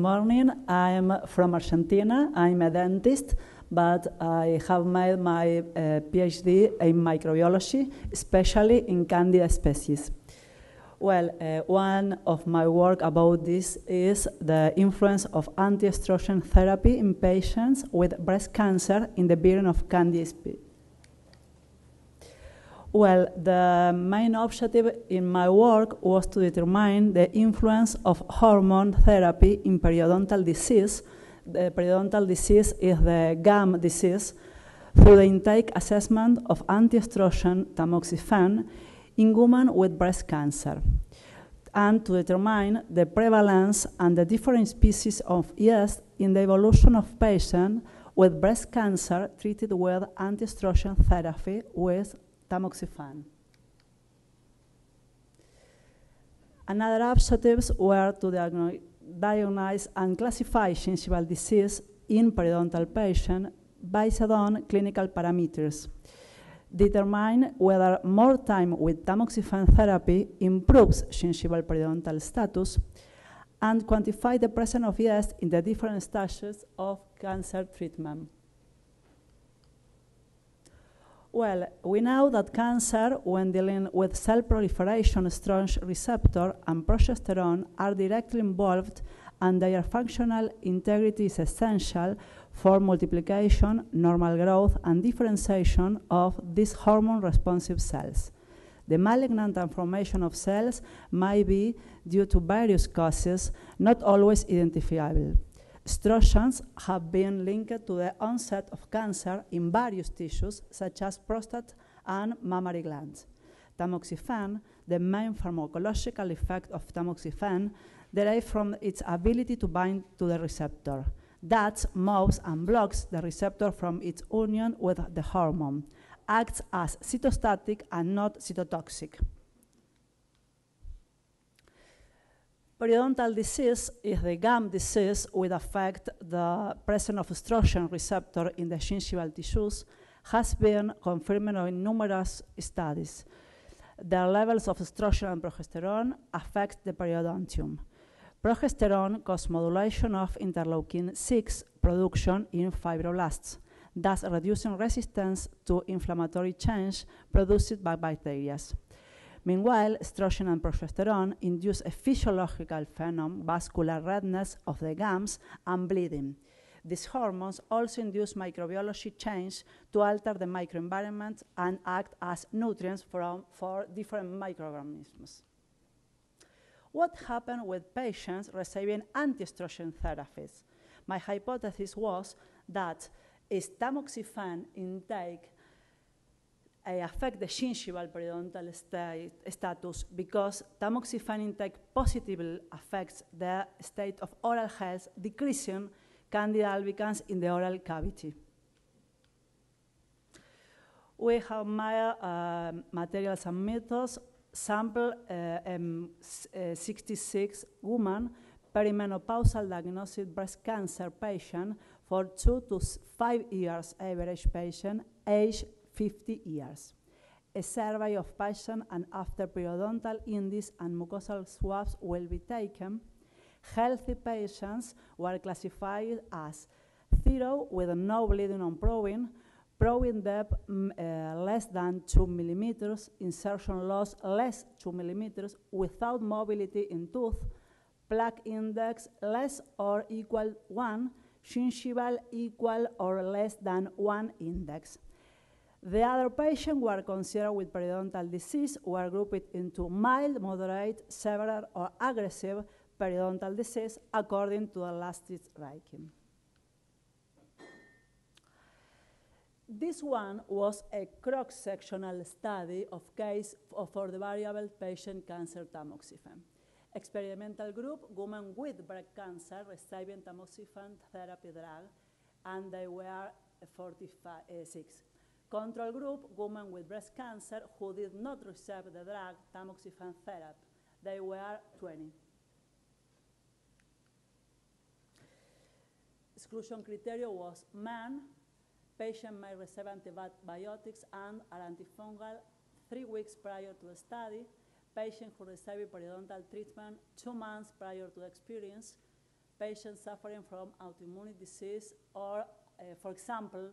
Morning. I'm from Argentina. I'm a dentist, but I have made my uh, PhD in microbiology, especially in Candida species. Well, uh, one of my work about this is the influence of anti-estrogen therapy in patients with breast cancer in the bearing of Candida species. Well, the main objective in my work was to determine the influence of hormone therapy in periodontal disease. The periodontal disease is the gum disease through the intake assessment of anti-estrogen tamoxifen in women with breast cancer and to determine the prevalence and the different species of yeast in the evolution of patients with breast cancer treated with anti-estrogen therapy with tamoxifen. Another objectives were to diagnose and classify gingival disease in periodontal patients based on clinical parameters. Determine whether more time with tamoxifen therapy improves gingival periodontal status and quantify the presence of yeast in the different stages of cancer treatment. Well, we know that cancer, when dealing with cell proliferation, estrogen receptor and progesterone are directly involved and their functional integrity is essential for multiplication, normal growth, and differentiation of these hormone-responsive cells. The malignant transformation of cells might be due to various causes, not always identifiable. Estrogens have been linked to the onset of cancer in various tissues, such as prostate and mammary glands. Tamoxifen, the main pharmacological effect of tamoxifen, derives from its ability to bind to the receptor. That moves and blocks the receptor from its union with the hormone, acts as cytostatic and not cytotoxic. Periodontal disease is the gum disease which affect the presence of estrogen receptor in the gingival tissues has been confirmed in numerous studies. The levels of estrogen and progesterone affect the periodontium. Progesterone causes modulation of interleukin-6 production in fibroblasts, thus reducing resistance to inflammatory change produced by bacteria. Meanwhile, estrogen and progesterone induce a physiological phenomenon, vascular redness of the gums and bleeding. These hormones also induce microbiology change to alter the microenvironment and act as nutrients for, um, for different microorganisms. What happened with patients receiving anti-estrogen therapies? My hypothesis was that is tamoxifen intake affect the gingival periodontal state, status because tamoxifen intake positively affects the state of oral health, decreasing candida albicans in the oral cavity. We have made uh, materials and methods sample uh, um, uh, 66 women perimenopausal diagnosed breast cancer patient for two to five years average patient, age 50 years. A survey of patient and after periodontal indice and mucosal swabs will be taken. Healthy patients were classified as zero with no bleeding on probing, probing depth mm, uh, less than 2 millimeters, insertion loss less 2 millimeters, without mobility in tooth, plaque index less or equal 1, gingival equal or less than 1 index. The other patients were considered with periodontal disease were grouped into mild, moderate, severe, or aggressive periodontal disease according to the last ranking. This one was a cross-sectional study of case for the variable patient cancer tamoxifen. Experimental group, women with breast cancer receiving tamoxifen therapy drug, and they were 46. Eh, Control group, women with breast cancer who did not receive the drug tamoxifen therapy. They were 20. Exclusion criteria was man, patient may receive antibiotics and antifungal three weeks prior to the study, patient who received periodontal treatment two months prior to the experience, patients suffering from autoimmune disease or, uh, for example,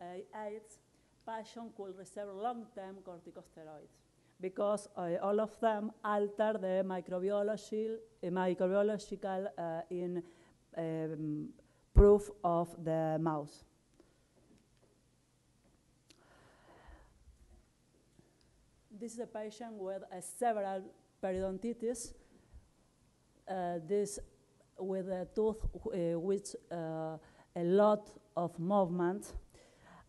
uh, AIDS, patient could receive long-term corticosteroids because uh, all of them alter the microbiology, uh, microbiological uh, in um, proof of the mouse. This is a patient with several periodontitis. This with a tooth uh, a lot of movement.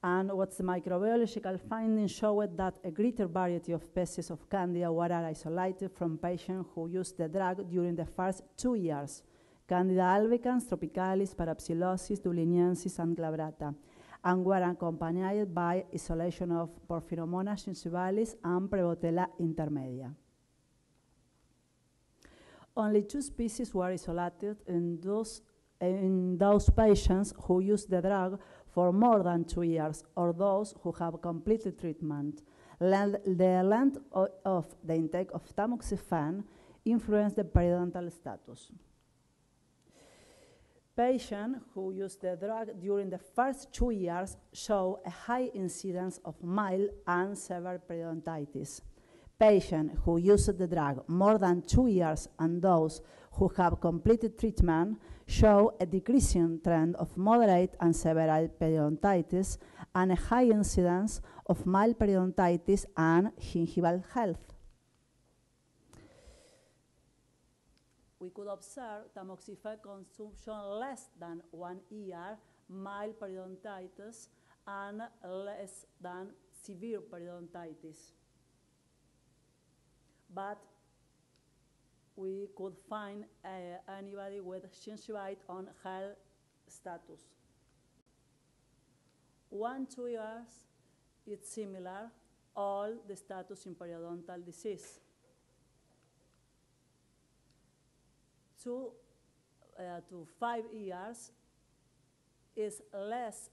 And what's the microbiological findings showed that a greater variety of species of Candida were isolated from patients who used the drug during the first two years. Candida albicans, tropicalis, parapsilosis, dubliniensis, and glabrata, and were accompanied by isolation of Porphyromonas gingivalis and Prevotella intermedia. Only two species were isolated in those, in those patients who used the drug for more than two years or those who have completed treatment. the length of the intake of tamoxifen influenced the periodontal status. Patients who used the drug during the first two years show a high incidence of mild and severe periodontitis patients who used the drug more than two years and those who have completed treatment show a decreasing trend of moderate and severe periodontitis and a high incidence of mild periodontitis and gingival health. We could observe tamoxifen consumption less than one year, mild periodontitis, and less than severe periodontitis but we could find uh, anybody with gingivitis on health status. One, two years, it's similar, all the status in periodontal disease. Two uh, to five years is less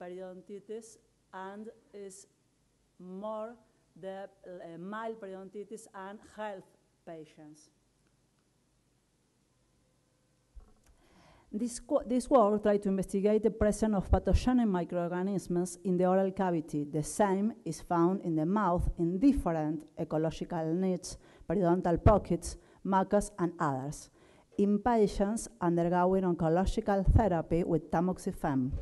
periodontitis and is more the uh, mild periodontitis and health patients. This, this work tried to investigate the presence of pathogenic microorganisms in the oral cavity. The same is found in the mouth in different ecological niches, periodontal pockets, mucus, and others, in patients undergoing oncological therapy with tamoxifen.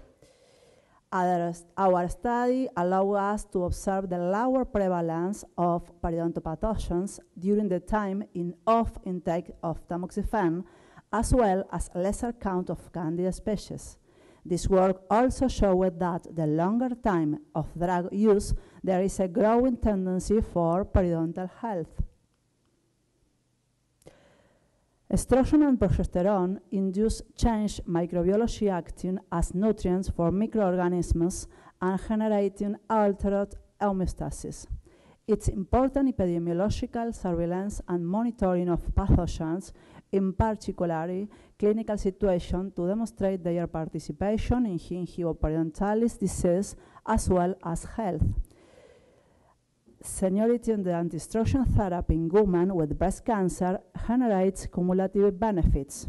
Our study allowed us to observe the lower prevalence of periodontopathogens during the time in off intake of tamoxifen, as well as lesser count of Candida species. This work also showed that the longer time of drug use, there is a growing tendency for periodontal health. Estrogen and progesterone induce change microbiology acting as nutrients for microorganisms and generating altered homeostasis. It's important epidemiological surveillance and monitoring of pathogens, in particular clinical situation, to demonstrate their participation in gingivoperidontalis disease as well as health seniority in the anti-estrogen therapy in women with breast cancer generates cumulative benefits.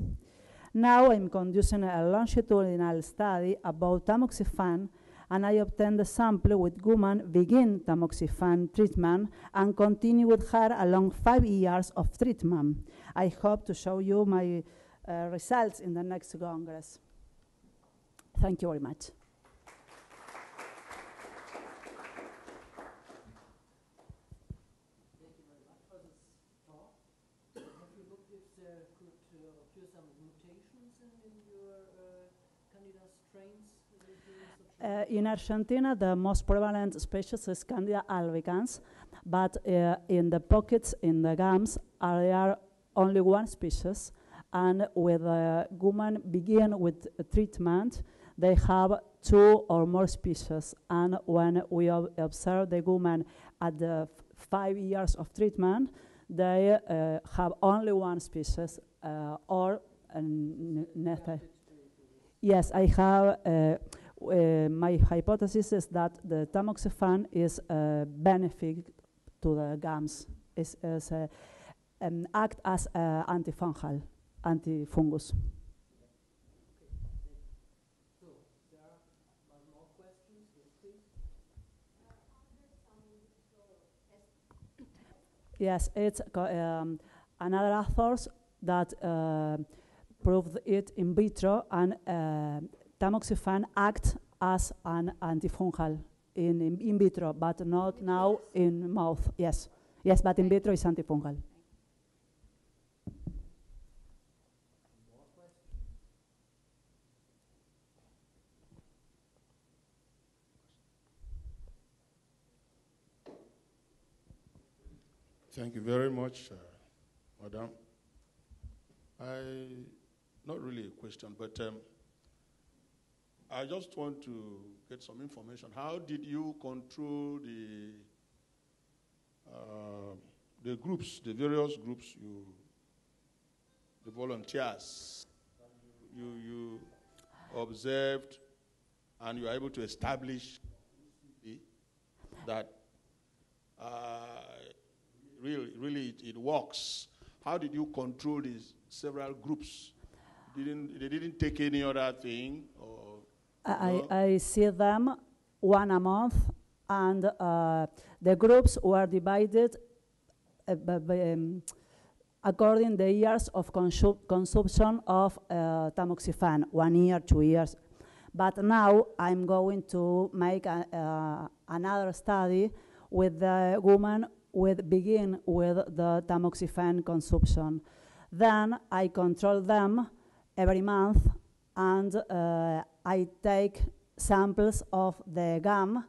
Now I'm conducting a longitudinal study about tamoxifen and I obtained the sample with women begin tamoxifen treatment and continue with her along five years of treatment. I hope to show you my uh, results in the next Congress. Thank you very much. Uh, in Argentina, the most prevalent species is Candida albicans, but uh, in the pockets, in the gums, there are only one species. And with a woman begin with treatment, they have two or more species. And when we observe the woman at the five years of treatment, they uh, have only one species or uh, Yes, I have. Uh, uh, my hypothesis is that the tamoxifen is a benefit to the gums. It's, it's a, um, act as an antifungal, antifungus. Yes, it's um, another authors that uh, proved it in vitro and uh, tamoxifen acts as an antifungal in, in, in vitro, but not now in mouth. Yes, yes, but in vitro is antifungal. Thank you very much, uh, Madam. I, not really a question, but um, I just want to get some information. How did you control the uh, the groups, the various groups you, the volunteers you you observed, and you were able to establish that uh, really, really it, it works. How did you control these several groups? Didn't they didn't take any other thing or I, I I see them one a month, and uh, the groups were divided uh, um, according the years of consu- consumption of uh, tamoxifen, one year, two years. But now I'm going to make a, uh, another study with the woman with begin with the tamoxifen consumption. Then I control them every month and uh, I take samples of the gum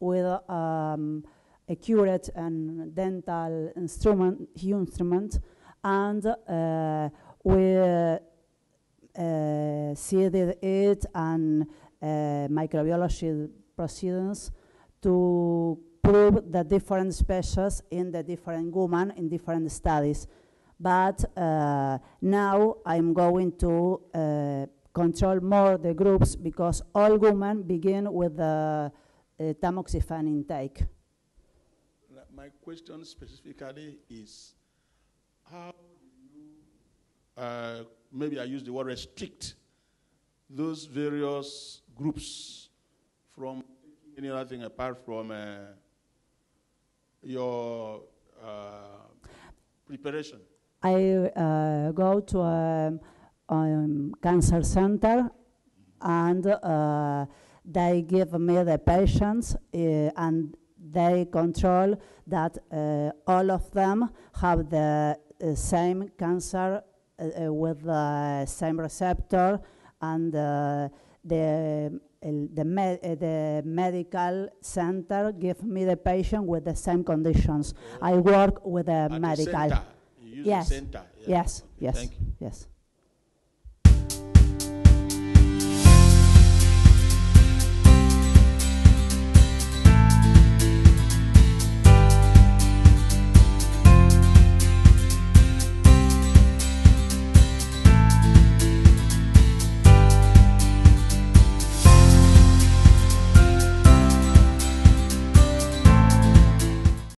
with um, accurate and dental instrument, instrument and uh, we uh, seeded it and uh, microbiology proceedings to prove the different species in the different women in different studies. But uh, now I'm going to uh, control more the groups because all women begin with the uh, tamoxifen intake. My question specifically is how you, uh, maybe I use the word restrict those various groups from any other thing apart from uh, your preparation? I uh, go to a um, cancer center and uh, they give me the patients uh, and they control that uh, all of them have the uh, same cancer with the same receptor and uh, the the, med- uh, the medical center give me the patient with the same conditions. I work with the the medical. center. Yes. center. yeah. Yes, Okay, yes, Thank you. yes.